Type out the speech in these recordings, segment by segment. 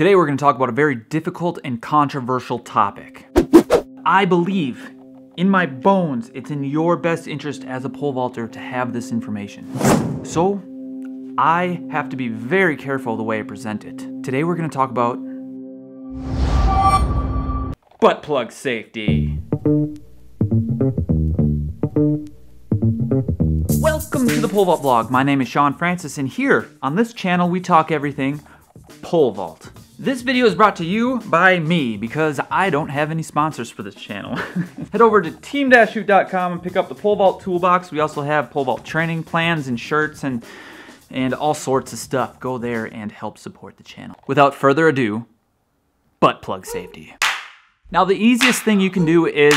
Today we're going to talk about a very difficult and controversial topic. I believe in my bones it's in your best interest as a pole vaulter to have this information. So I have to be very careful the way I present it. Today we're going to talk about butt plug safety. Welcome to the Pole Vault Vlog. My name is Shawn Francis, and here on this channel we talk everything pole vault. This video is brought to you by me because I don't have any sponsors for this channel. Head over to team-hoot.com and pick up the pole vault toolbox. We also have pole vault training plans and shirts and and all sorts of stuff. Go there and help support the channel. Without further ado, butt plug safety. Now the easiest thing you can do is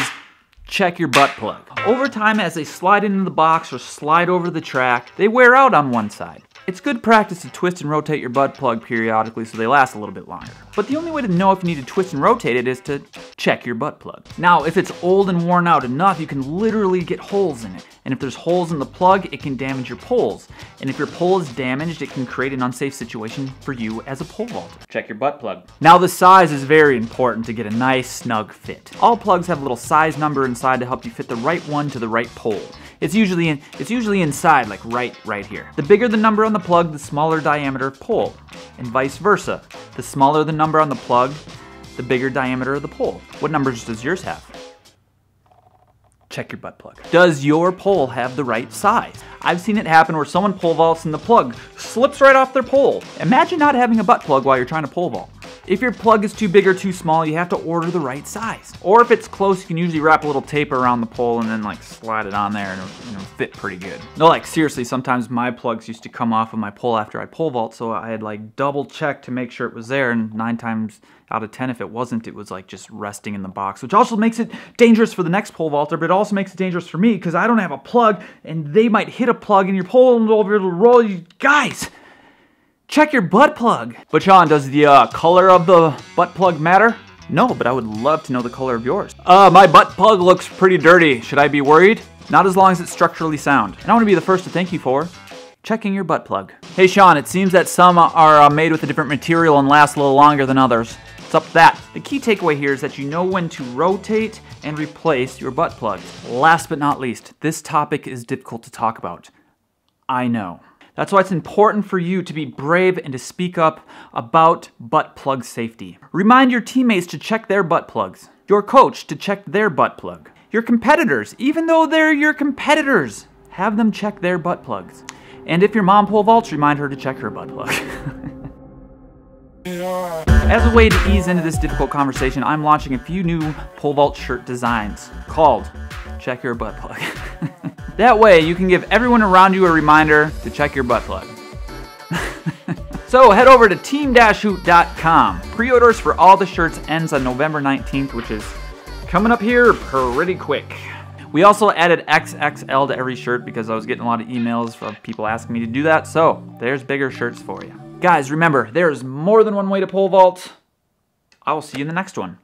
check your butt plug. Over time as they slide into the box or slide over the track, they wear out on one side. It's good practice to twist and rotate your butt plug periodically so they last a little bit longer. But the only way to know if you need to twist and rotate it is to check your butt plug. Now, if it's old and worn out enough, you can literally get holes in it. And if there's holes in the plug, it can damage your poles. And if your pole is damaged, it can create an unsafe situation for you as a pole vaulter. Check your butt plug. Now, the size is very important to get a nice, snug fit. All plugs have a little size number inside to help you fit the right one to the right pole. It's usually in, it's usually inside, like right, right here. The bigger the number on the plug, the smaller diameter pole, and vice versa. The smaller the number on the plug, the bigger diameter of the pole. What numbers does yours have? Check your butt plug. Does your pole have the right size? I've seen it happen where someone pole vaults and the plug slips right off their pole. Imagine not having a butt plug while you're trying to pole vault. If your plug is too big or too small, you have to order the right size. Or if it's close, you can usually wrap a little tape around the pole and then like slide it on there and it'll know, fit pretty good. No, like seriously, sometimes my plugs used to come off of my pole after I pole vault, so I had like double checked to make sure it was there, and nine times out of 10, if it wasn't, it was like just resting in the box, which also makes it dangerous for the next pole vaulter, but it also makes it dangerous for me because I don't have a plug and they might hit a plug in your pole and over it'll roll you. Guys, Check your butt plug. But Shawn, does the uh, color of the butt plug matter? No, but I would love to know the color of yours. Uh, my butt plug looks pretty dirty. Should I be worried? Not as long as it's structurally sound. And I want to be the first to thank you for checking your butt plug. Hey Shawn, it seems that some are uh, made with a different material and last a little longer than others. What's up with that? The key takeaway here is that you know when to rotate and replace your butt plugs. Last but not least, this topic is difficult to talk about. I know. That's why it's important for you to be brave and to speak up about butt plug safety. Remind your teammates to check their butt plugs, your coach to check their butt plug, your competitors, even though they're your competitors, have them check their butt plugs. And if your mom pole vaults, remind her to check her butt plug. As a way to ease into this difficult conversation, I'm launching a few new pole vault shirt designs called Check Your Butt Plug. That way, you can give everyone around you a reminder to check your butt plug. so head over to team-hoot.com. Pre-orders for all the shirts ends on November 19th, which is coming up here pretty quick. We also added XXL to every shirt because I was getting a lot of emails from people asking me to do that. So there's bigger shirts for you. Guys, remember, there's more than one way to pole vault. I will see you in the next one.